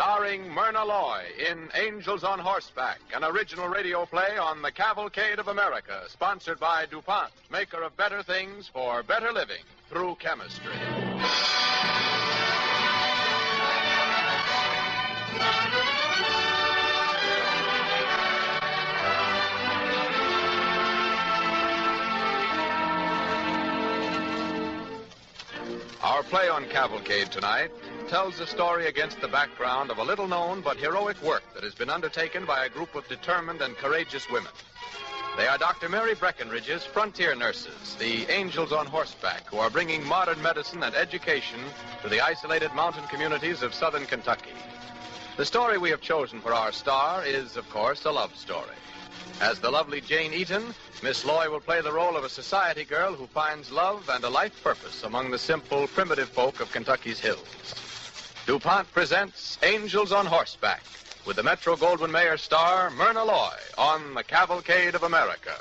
starring Myrna Loy in Angels on Horseback, an original radio play on the Cavalcade of America, sponsored by DuPont, maker of better things for better living through chemistry. Our play on Cavalcade tonight tells the story against the background of a little known but heroic work that has been undertaken by a group of determined and courageous women. They are Dr. Mary Breckinridge's frontier nurses, the angels on horseback, who are bringing modern medicine and education to the isolated mountain communities of southern Kentucky. The story we have chosen for our star is, of course, a love story. As the lovely Jane Eaton, Miss Loy will play the role of a society girl who finds love and a life purpose among the simple, primitive folk of Kentucky's hills. DuPont presents Angels on Horseback with the Metro Goldwyn Mayer star Myrna Loy on the Cavalcade of America.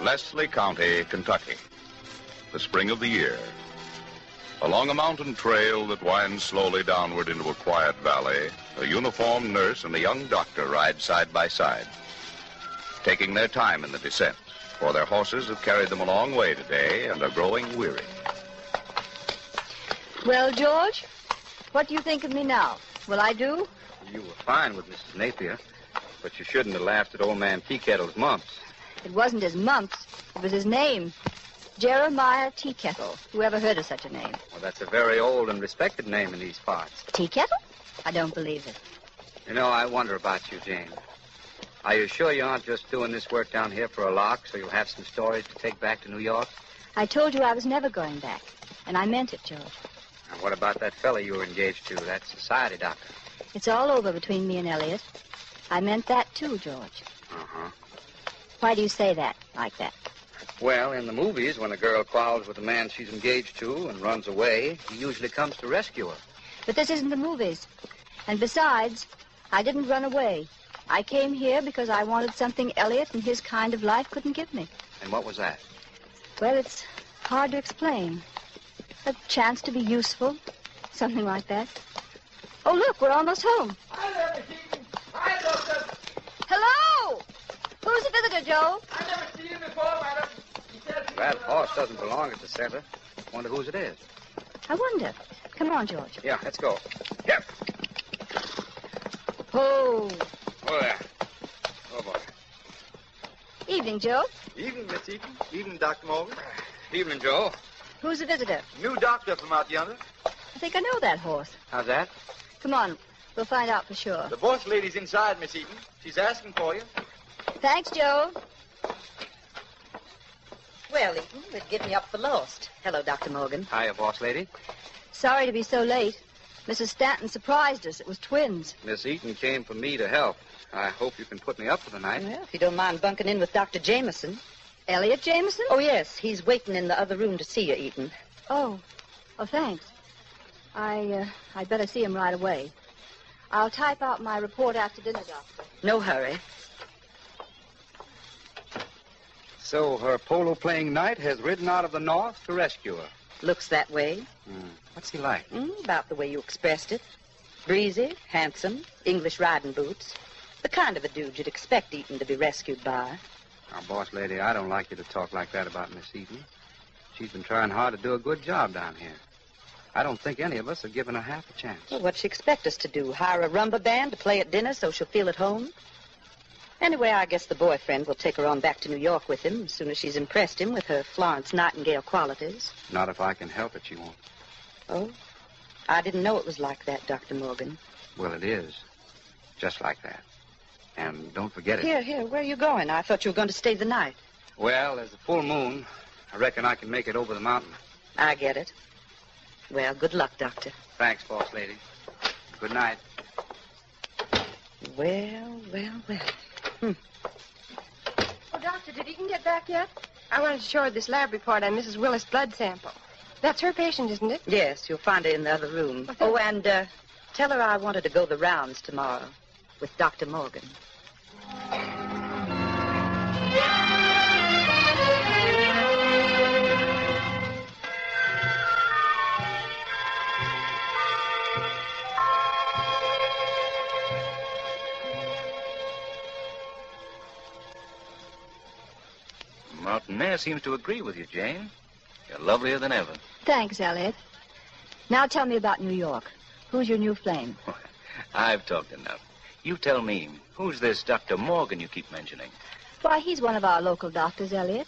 Leslie County, Kentucky. The spring of the year. Along a mountain trail that winds slowly downward into a quiet valley, a uniformed nurse and a young doctor ride side by side, taking their time in the descent, for their horses have carried them a long way today and are growing weary. Well, George, what do you think of me now? Will I do? You were fine with Mrs. Napier, but you shouldn't have laughed at old man Teakettle's mumps. It wasn't his mumps. It was his name. Jeremiah Teakettle. Who ever heard of such a name? Well, that's a very old and respected name in these parts. Teakettle? I don't believe it. You know, I wonder about you, Jane. Are you sure you aren't just doing this work down here for a lark so you'll have some stories to take back to New York? I told you I was never going back. And I meant it, George. And what about that fella you were engaged to, that society doctor? It's all over between me and Elliot. I meant that too, George. Uh-huh. Why do you say that, like that? Well, in the movies, when a girl quarrels with the man she's engaged to and runs away, he usually comes to rescue her. But this isn't the movies. And besides, I didn't run away. I came here because I wanted something Elliot and his kind of life couldn't give me. And what was that? Well, it's hard to explain. A chance to be useful, something like that. Oh, look, we're almost home. Hi there, Miss Eaton. Hi, Doctor. Hello! Who's the visitor, Joe? I never seen you before, madam. He says That uh, horse doesn't belong at the center. Wonder whose it is. I wonder. Come on, George. Yeah, let's go. Yep. Oh. Oh, there. Oh, boy. Evening, Joe. Evening, Miss Eaton. Evening, Dr. Morgan. Evening, Joe. Who's the visitor? New doctor from out yonder. I think I know that horse. How's that? Come on. We'll find out for sure. The boss lady's inside, Miss Eaton. She's asking for you. Thanks, Joe. Well, Eaton, we'd give me up for lost. Hello, Dr. Morgan. Hiya, boss lady. Sorry to be so late. Mrs. Stanton surprised us. It was twins. Miss Eaton came for me to help. I hope you can put me up for the night. Well, if you don't mind bunking in with Dr. Jameson. Elliot Jameson? Oh, yes, he's waiting in the other room to see you, Eaton. Oh. Oh, thanks. I, uh, I'd better see him right away. I'll type out my report after dinner, Doctor. No hurry. So her polo playing knight has ridden out of the north to rescue her. Looks that way. What's he like? Mm, about the way you expressed it. Breezy, handsome, English riding boots. The kind of a dude you'd expect Eaton to be rescued by. Now, boss lady, I don't like you to talk like that about Miss Eaton. She's been trying hard to do a good job down here. I don't think any of us are giving her half a chance. Well, what'd she expect us to do? Hire a rumba band to play at dinner so she'll feel at home? Anyway, I guess the boyfriend will take her on back to New York with him as soon as she's impressed him with her Florence Nightingale qualities. Not if I can help it, she won't. Oh? I didn't know it was like that, Dr. Morgan. Well, it is. Just like that. And don't forget it. Here, here, where are you going? I thought you were going to stay the night. Well, there's a full moon. I reckon I can make it over the mountain. I get it. Well, good luck, Doctor. Thanks, boss lady. Good night. Well, well, well. Hmm. Oh, Doctor, did Eaton get back yet? I wanted to show her this lab report on Mrs. Willis' blood sample. That's her patient, isn't it? Yes, you'll find her in the other room. Oh, and uh, tell her I wanted to go the rounds tomorrow with Dr. Morgan. Martin seems to agree with you, Jane. You're lovelier than ever. Thanks, Elliot. Now tell me about New York. Who's your new flame? I've talked enough. You tell me, who's this Dr. Morgan you keep mentioning? Why, he's one of our local doctors, Elliot.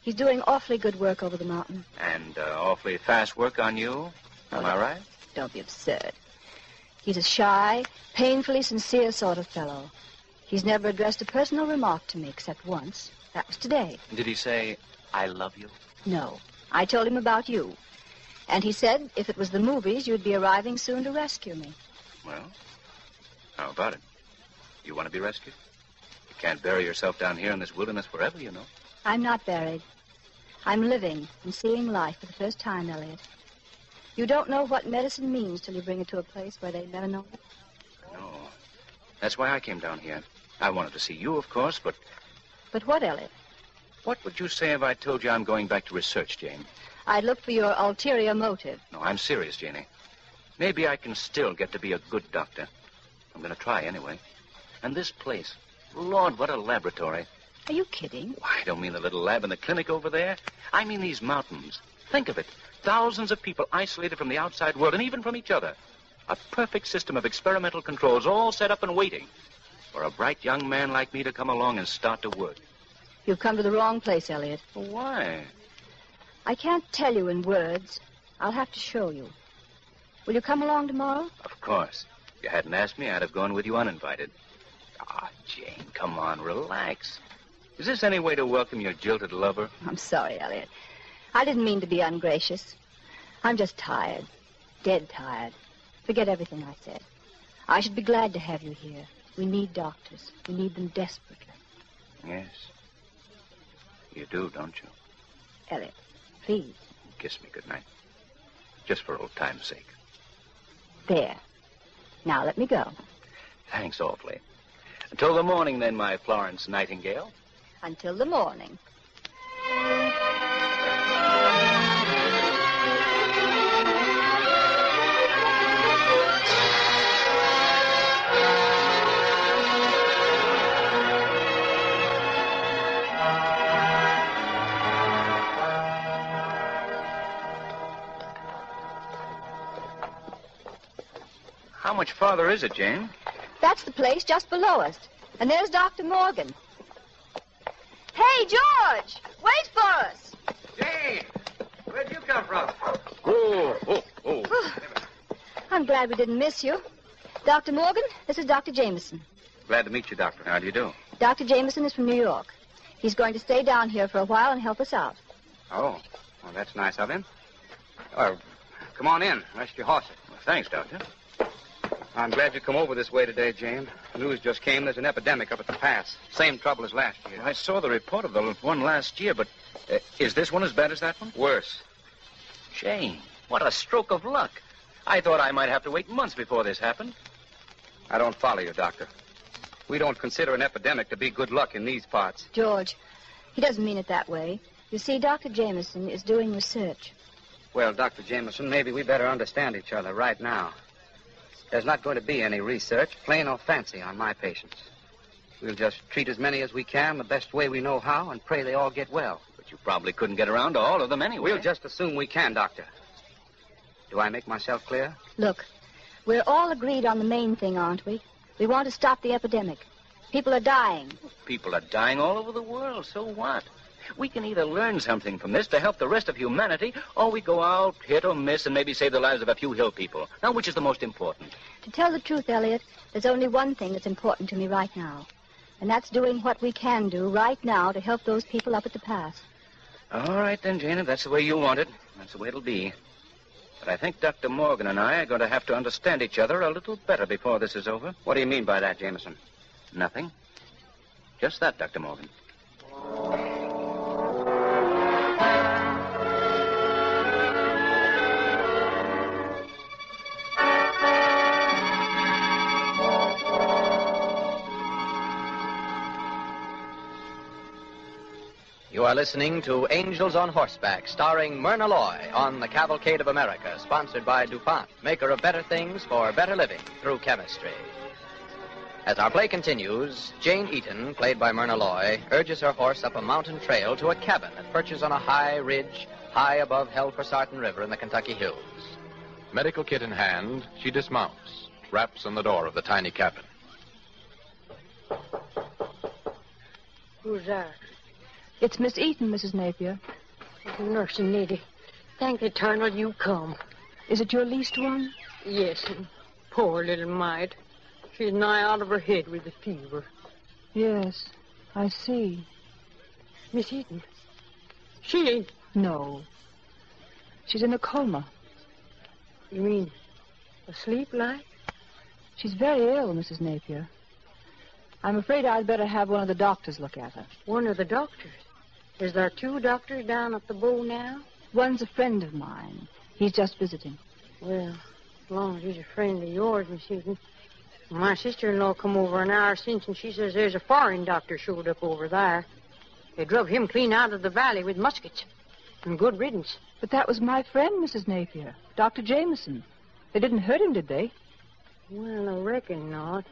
He's doing awfully good work over the mountain. And uh, awfully fast work on you. Am I right? Don't be absurd. He's a shy, painfully sincere sort of fellow. He's never addressed a personal remark to me except once. That was today. Did he say, I love you? No. I told him about you. And he said if it was the movies, you'd be arriving soon to rescue me. Well, how about it? You want to be rescued? You can't bury yourself down here in this wilderness forever, you know. I'm not buried. I'm living and seeing life for the first time, Elliot. You don't know what medicine means till you bring it to a place where they never know it. No. That's why I came down here. I wanted to see you, of course, but But what, Elliot? what would you say if I told you I'm going back to research, Jane? I'd look for your ulterior motive. No, I'm serious, Janie. Maybe I can still get to be a good doctor. I'm going to try anyway. And this place, Lord, what a laboratory. Are you kidding? Why, I don't mean the little lab in the clinic over there. I mean these mountains. Think of it. Thousands of people isolated from the outside world and even from each other. A perfect system of experimental controls all set up and waiting for a bright young man like me to come along and start to work. You've come to the wrong place, Elliot. Well, why? I can't tell you in words. I'll have to show you. Will you come along tomorrow? Of course. If you hadn't asked me, I'd have gone with you uninvited. Ah, Jane, come on, relax. Is this any way to welcome your jilted lover? I'm sorry, Elliot. I didn't mean to be ungracious. I'm just tired. Dead tired. Forget everything I said. I should be glad to have you here. We need doctors. We need them desperately. Yes. You do, don't you? Elliot, please. Kiss me goodnight. Just for old time's sake. There. Now let me go. Thanks awfully. Until the morning, then, my Florence Nightingale. Until the morning. How much farther is it, Jane? That's the place just below us. And there's Dr. Morgan. Hey, George! Wait for us! Jane! Where'd you come from? Oh, oh, oh. I'm glad we didn't miss you. Dr. Morgan, this is Dr. Jameson. Glad to meet you, Doctor. How do you do? Dr. Jameson is from New York. He's going to stay down here for a while and help us out. Oh, well, that's nice of him. Well, come on in. Rest your horses. Well, thanks, Doctor. I'm glad you come over this way today, Jane. News just came. There's an epidemic up at the pass. Same trouble as last year. I saw the report of the one last year, but uh, is this one as bad as that one? Worse. Jane, what a stroke of luck. I thought I might have to wait months before this happened. I don't follow you, Doctor. We don't consider an epidemic to be good luck in these parts. George, he doesn't mean it that way. You see, Dr. Jameson is doing research. Well, Dr. Jameson, maybe we better understand each other right now. There's not going to be any research, plain or fancy, on my patients. We'll just treat as many as we can the best way we know how and pray they all get well. But you probably couldn't get around to all of them anyway. We'll just assume we can, Doctor. Do I make myself clear? Look, we're all agreed on the main thing, aren't we? We want to stop the epidemic. People are dying. People are dying all over the world. So what? We can either learn something from this to help the rest of humanity, or we go out, hit or miss, and maybe save the lives of a few hill people. Now, which is the most important? To tell the truth, Elliot, there's only one thing that's important to me right now. And that's doing what we can do right now to help those people up at the pass. All right, then, Jane, if that's the way you want it, that's the way it'll be. But I think Dr. Morgan and I are going to have to understand each other a little better before this is over. What do you mean by that, Jameson? Nothing. Just that, Dr. Morgan. You are listening to Angels on Horseback, starring Myrna Loy on the Cavalcade of America, sponsored by DuPont, maker of better things for better living through chemistry. As our play continues, Jane Eaton, played by Myrna Loy, urges her horse up a mountain trail to a cabin that perches on a high ridge high above Hell for River in the Kentucky hills. Medical kit in hand, she dismounts, raps on the door of the tiny cabin. Who's that? It's Miss Eaton, Mrs. Napier. The nursing lady. Thank the eternal you come. Is it your least one? Yes, poor little mite. She's nigh out of her head with the fever. Yes, I see. Miss Eaton. She ain't. No. She's in a coma. You mean asleep like? She's very ill, Mrs. Napier. I'm afraid I'd better have one of the doctors look at her. One of the doctors. Is there two doctors down at the Bow now? One's a friend of mine. He's just visiting. Well, as long as he's a friend of yours, Miss Eaton. My sister-in-law come over an hour since, and she says there's a foreign doctor showed up over there. They drove him clean out of the valley with muskets. And good riddance. But that was my friend, Mrs. Napier, Dr. Jameson. They didn't hurt him, did they? Well, I reckon not.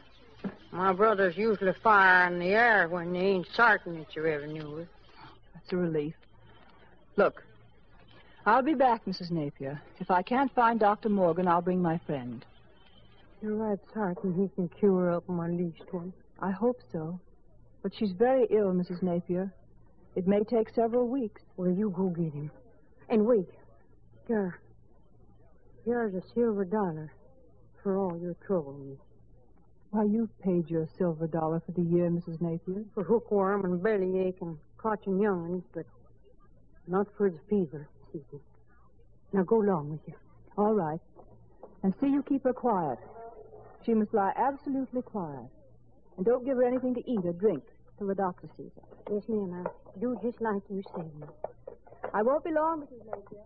My brothers usually fire in the air when they ain't certain that you ever knew it. That's a relief. Look, I'll be back, Mrs. Napier. If I can't find Dr. Morgan, I'll bring my friend. You're right certain he can cure up my least one. I hope so. But she's very ill, Mrs. Napier. It may take several weeks. Well, you go get him. And wait. Here. Here's a silver dollar for all your trouble, Miss. Why, you've paid your silver dollar for the year, Mrs. Napier. For hookworm and bellyache and catching young'uns, but not for the fever, Susan. Now go along with you. All right. And see you keep her quiet. She must lie absolutely quiet. And don't give her anything to eat or drink till the doctor sees her. Yes, ma'am. I'll do just like you say. I won't be long, Mrs. Napier.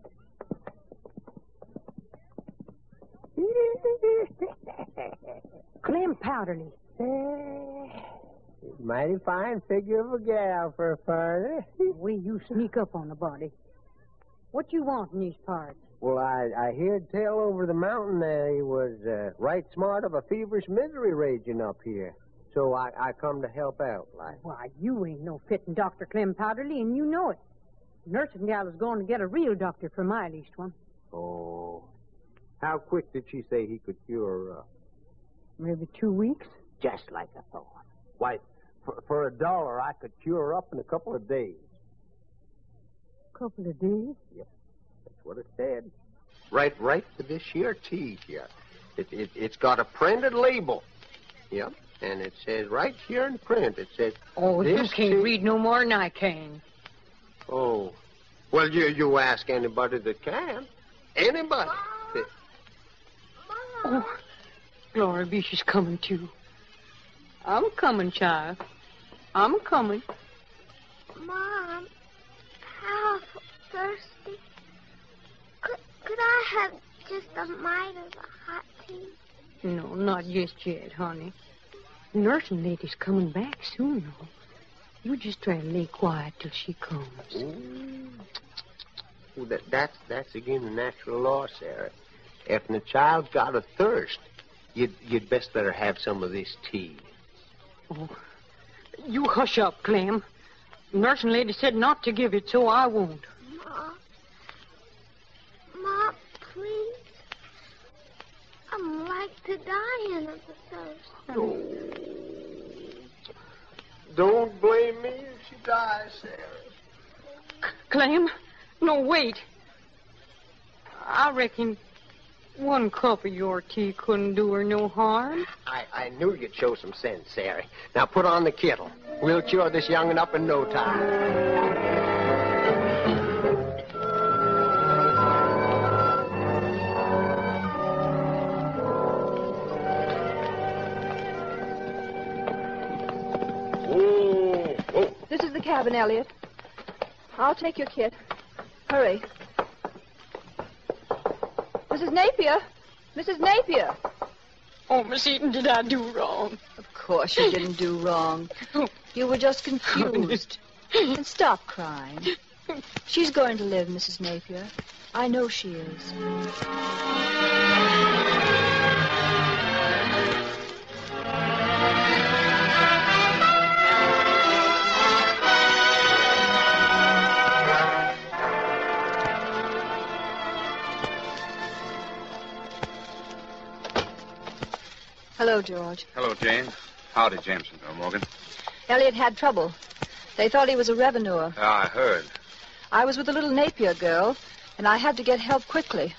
Powderly. Mighty fine figure of a gal for a foreigner. way you sneak up on a body. What you want in these parts? Well, I, I heard tell over the mountain that he was uh, right smart of a feverish misery raging up here. So I, I come to help out, like. Why, you ain't no fitting Dr. Clem Powderly, and you know it. Nursing gal is going to get a real doctor for my least one. Oh. How quick did she say he could cure? Uh, Maybe two weeks. just like I thought. Why, for, for a dollar, I could cure her up in a couple of days. Couple of days. Yep. That's what it said. Right, right to this here tea here. It, it, it's got a printed label. Yep. And it says right here in print, it says, Oh, you This can't tea- read no more than I can. oh. Well, you, you ask anybody that can. Anybody. Oh, Glory be, she's coming too. I'm coming, child. I'm coming. Mom, how thirsty. Could, could I have just a mite of the hot tea? No, not just yet, honey. Nursing lady's coming back soon, though. You just try to lay quiet till she comes. Ooh. Well, that, that's, that's again the natural law, Sarah. If the child's got a thirst, you'd, you'd best let her have some of this tea. Oh, you hush up, Clem. Nursing lady said not to give it, so I won't. Ma. Ma, please. I'm like to dying of the thirst. Oh. Don't blame me if she dies, Sarah. Clem? No, wait. I reckon one cup of your tea couldn't do her no harm. I, I knew you'd show some sense, Sarah. Now put on the kettle. We'll cure this young'un up in no time. This is the cabin, Elliot. I'll take your kit. Hurry. Mrs. Napier! Mrs. Napier! Oh, Miss Eaton, did I do wrong? Of course you didn't do wrong. You were just confused. And stop crying. She's going to live, Mrs. Napier. I know she is. Hello, George. Hello, Jane. Howdy, Jameson. Oh, Morgan. Elliot had trouble. They thought he was a revenuer. Ah, I heard. I was with the little Napier girl, and I had to get help quickly.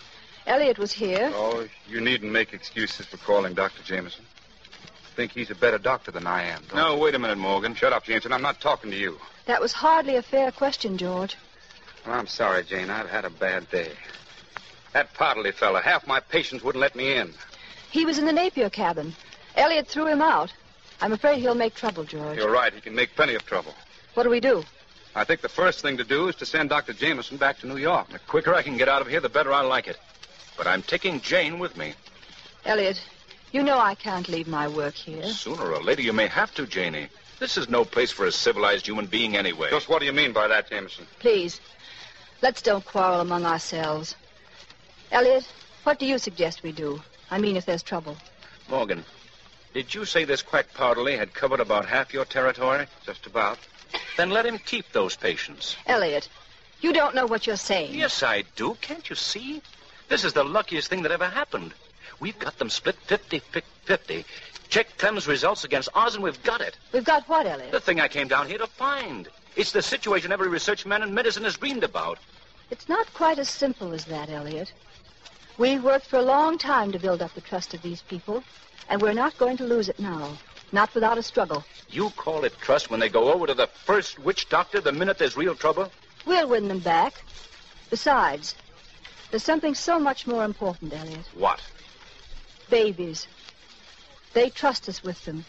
Elliot was here. Oh, you needn't make excuses for calling Dr. Jameson. Think he's a better doctor than I am. No, wait a minute, Morgan. Shut up, Jameson. I'm not talking to you. That was hardly a fair question, George. Well, I'm sorry, Jane. I've had a bad day. That Powderly fella, half my patients wouldn't let me in. He was in the Napier cabin. Elliot threw him out. I'm afraid he'll make trouble, George. You're right. He can make plenty of trouble. What do we do? I think the first thing to do is to send Dr. Jameson back to New York. The quicker I can get out of here, the better I like it. But I'm taking Jane with me. Elliot, you know I can't leave my work here. Sooner or later, you may have to, Janie. This is no place for a civilized human being anyway. Just what do you mean by that, Jameson? Please, let's don't quarrel among ourselves. Elliot, what do you suggest we do? I mean, if there's trouble. Morgan, did you say this quack Powderly had covered about half your territory? Just about. Then let him keep those patients. Elliot, you don't know what you're saying. Yes, I do. Can't you see? This is the luckiest thing that ever happened. We've got them split 50-50. Check Clem's results against ours, and we've got it. We've got what, Elliot? The thing I came down here to find. It's the situation every research man in medicine has dreamed about. It's not quite as simple as that, Elliot. We've worked for a long time to build up the trust of these people, and we're not going to lose it now. Not without a struggle. You call it trust when they go over to the first witch doctor the minute there's real trouble? We'll win them back. Besides, there's something so much more important, Elliot. What? Babies. They trust us with them.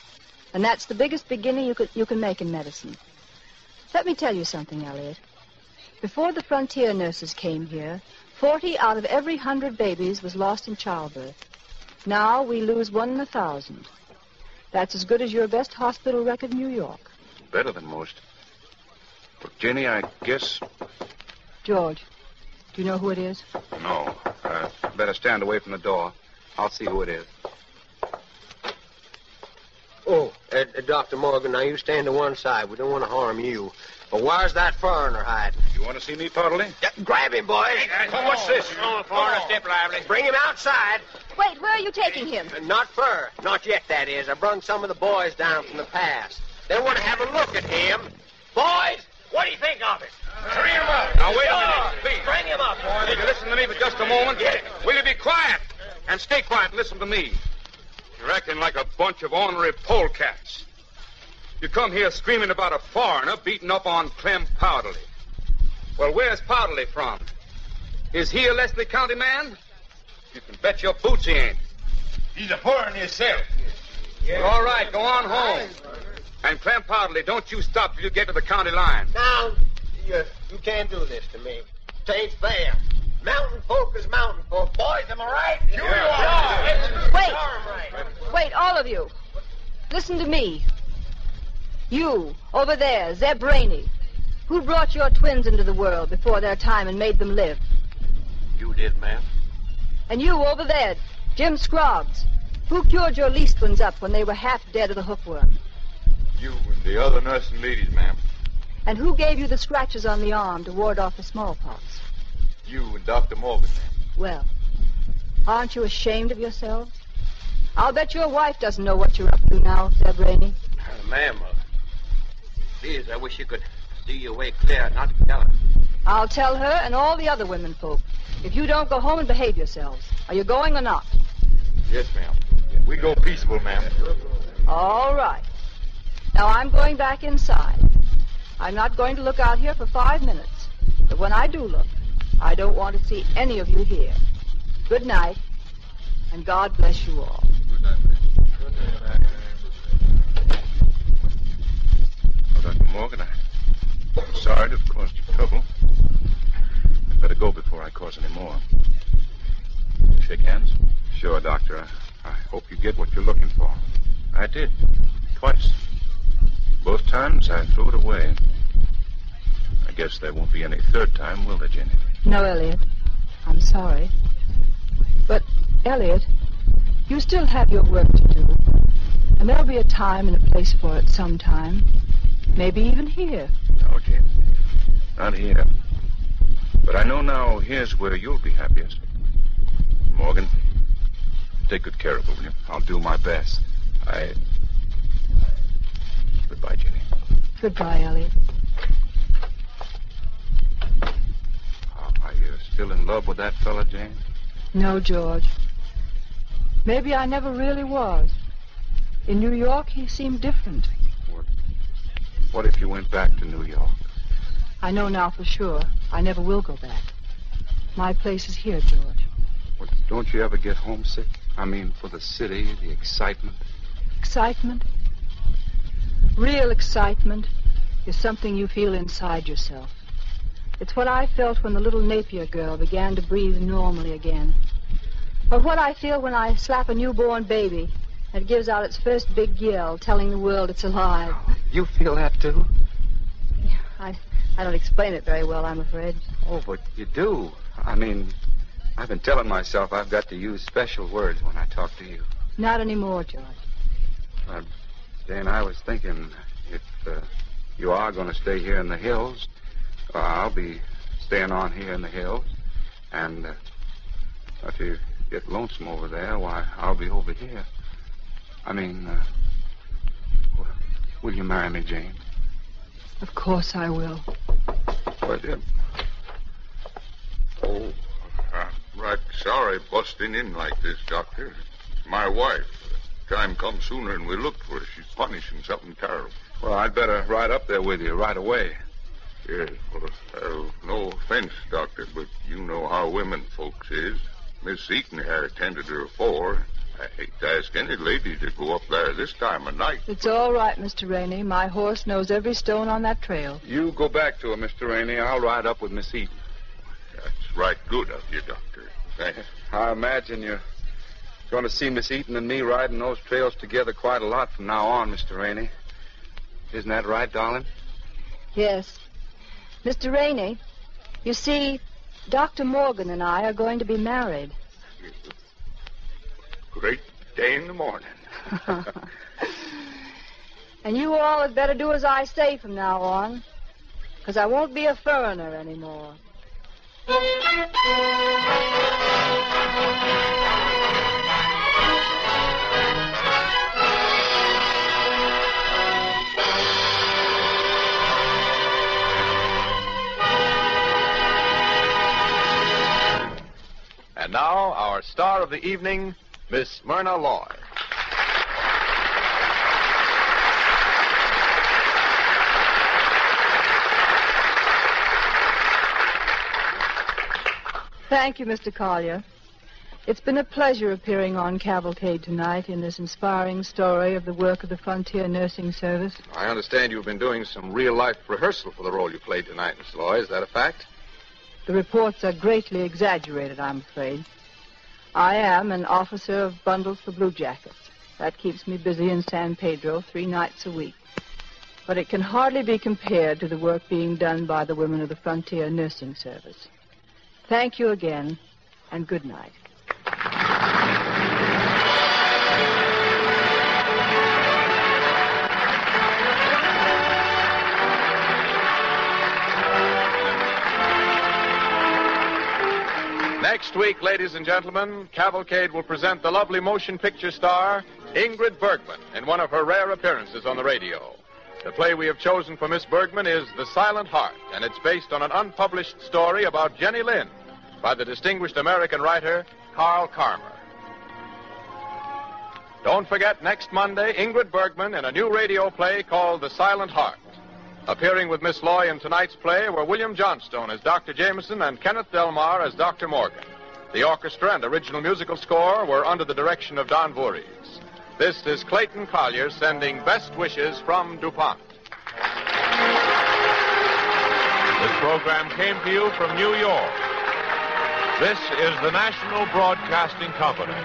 And that's the biggest beginning you, could, you can make in medicine. Let me tell you something, Elliot. Before the frontier nurses came here, 40 out of every 100 babies was lost in childbirth. Now we lose one in a thousand. That's as good as your best hospital record in New York. Better than most. But, Jenny, I guess. George, do you know who it is? No. Uh, better stand away from the door. I'll see who it is. Oh, uh, Dr. Morgan, now you stand to one side. We don't want to harm you. But where's that foreigner hiding? You want to see me, Powderly? Yeah, grab him, boys. Oh, what's this? Oh, foreigner, step lively. Bring him outside. Wait, where are you taking him? Uh, not fur. Not yet, that is. I brung some of the boys down from the pass. They want to have a look at him. Boys, what do you think of it? Bring him up. Now, wait a minute. Please. Bring him up, boys. Will you listen to me for just a moment? Yeah. Will you be quiet? And stay quiet and listen to me. You're acting like a bunch of ornery polecats. You come here screaming about a foreigner beating up on Clem Powderly. Well, where's Powderly from? Is he a Leslie County man? You can bet your boots he ain't. He's a foreigner himself. All right, go on home. And Clem Powderly, don't you stop till you get to the county line. Now, you, you can't do this to me. It ain't fair. Mountain folk is mountain folk. Boys, am I right? Sure you are. Wait. Darn right. Wait, all of you. Listen to me. You, over there, Zeb Rainey. Who brought your twins into the world before their time and made them live? You did, ma'am. And you, over there, Jim Scroggs. Who cured your least ones up when they were half dead of the hookworm? You and the other nursing ladies, ma'am. And who gave you the scratches on the arm to ward off the smallpox? You and Dr. Morgan. Well, aren't you ashamed of yourselves? I'll bet your wife doesn't know what you're up to now, Zeb Rainey. Uh, ma'am, uh, please, I wish you could see your way clear, not tell her. I'll tell her and all the other women folk. If you don't go home and behave yourselves. Are you going or not? Yes, ma'am. We go peaceable, ma'am. All right. Now I'm going back inside. I'm not going to look out here for five minutes. But when I do look, I don't want to see any of you here. Good night, and God bless you all. Good night, Good night. Well, Dr. Morgan, I'm sorry to have caused you trouble. I'd better go before I cause any more. Shake hands? Sure, Doctor. I, I hope you get what you're looking for. I did. Twice. Both times I threw it away. I guess there won't be any third time, will there, Jenny? No, Elliot. I'm sorry. But, Elliot, you still have your work to do. And there'll be a time and a place for it sometime. Maybe even here. No, Jane. Not here. But I know now here's where you'll be happiest. Morgan, take good care of her, will you? I'll do my best. I. Goodbye, Jenny. Goodbye, Elliot. Still in love with that fella, Jane? No, George. Maybe I never really was. In New York, he seemed different. What if you went back to New York? I know now for sure I never will go back. My place is here, George. Well, don't you ever get homesick? I mean, for the city, the excitement. Excitement? Real excitement is something you feel inside yourself. It's what I felt when the little Napier girl began to breathe normally again. Or what I feel when I slap a newborn baby that gives out its first big yell, telling the world it's alive. You feel that, too? I, I don't explain it very well, I'm afraid. Oh, but you do. I mean, I've been telling myself I've got to use special words when I talk to you. Not anymore, George. Uh, Jane, I was thinking if uh, you are going to stay here in the hills, uh, I'll be staying on here in the hills. And uh, if you get lonesome over there, why, I'll be over here. I mean, uh, will you marry me, Jane? Of course I will. But, uh, Oh, I'm right sorry busting in like this, Doctor. My wife. Time comes sooner than we looked for. Her. She's punishing something terrible. well, I'd better ride up there with you right away. Yes, well, uh, no offense, Doctor, but you know how women folks is. Miss Eaton had attended her afore. I hate to ask any lady to go up there this time of night. It's all right, Mr. Rainey. My horse knows every stone on that trail. You go back to her, Mr. Rainey. I'll ride up with Miss Eaton. That's right good of you, Doctor. Thank you. I imagine you're going to see Miss Eaton and me riding those trails together quite a lot from now on, Mr. Rainey. Isn't that right, darling? Yes. Mr. Rainey, you see, Dr. Morgan and I are going to be married. Great day in the morning. and you all had better do as I say from now on, because I won't be a foreigner anymore. And now, our star of the evening, Miss Myrna Loy. Thank you, Mr. Collyer. It's been a pleasure appearing on Cavalcade tonight in this inspiring story of the work of the Frontier Nursing Service. I understand you've been doing some real life rehearsal for the role you played tonight, Miss Loy. Is that a fact? The reports are greatly exaggerated, I'm afraid. I am an officer of bundles for Blue Jackets. That keeps me busy in San Pedro three nights a week. But it can hardly be compared to the work being done by the women of the Frontier Nursing Service. Thank you again, and good night. Next week, ladies and gentlemen, Cavalcade will present the lovely motion picture star, Ingrid Bergman, in one of her rare appearances on the radio. The play we have chosen for Miss Bergman is The Silent Heart, and it's based on an unpublished story about Jenny Lind by the distinguished American writer Carl Carmer. Don't forget, next Monday, Ingrid Bergman in a new radio play called The Silent Heart. Appearing with Miss Loy in tonight's play were William Johnstone as Dr. Jameson and Kenneth Delmar as Dr. Morgan. The orchestra and original musical score were under the direction of Don Voorhees. This is Clayton Collyer sending best wishes from DuPont. This program came to you from New York. This is the National Broadcasting Company.